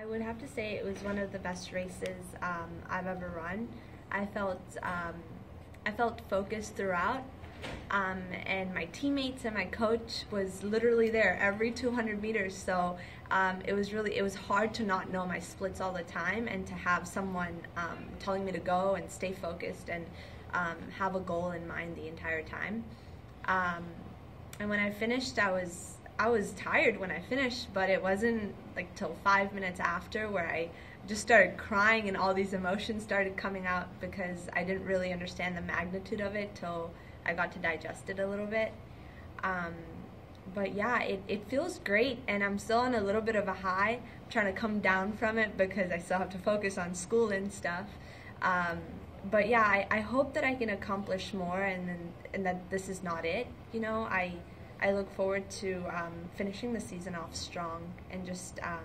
I would have to say it was one of the best races um, I've ever run. I felt um, I felt focused throughout, um, and my teammates and my coach was literally there every 200 meters. So um, it was really it was hard to not know my splits all the time and to have someone um, telling me to go and stay focused and um, have a goal in mind the entire time. and when I finished, I was I was tired when I finished, but it wasn't like till five minutes after where I just started crying and all these emotions started coming out because I didn't really understand the magnitude of it till I got to digest it a little bit. Um, but yeah, it, it feels great, and I'm still on a little bit of a high. I'm trying to come down from it because I still have to focus on school and stuff. Um, but yeah, I, I hope that I can accomplish more, and and that this is not it. You know, I I look forward to um, finishing the season off strong and just um,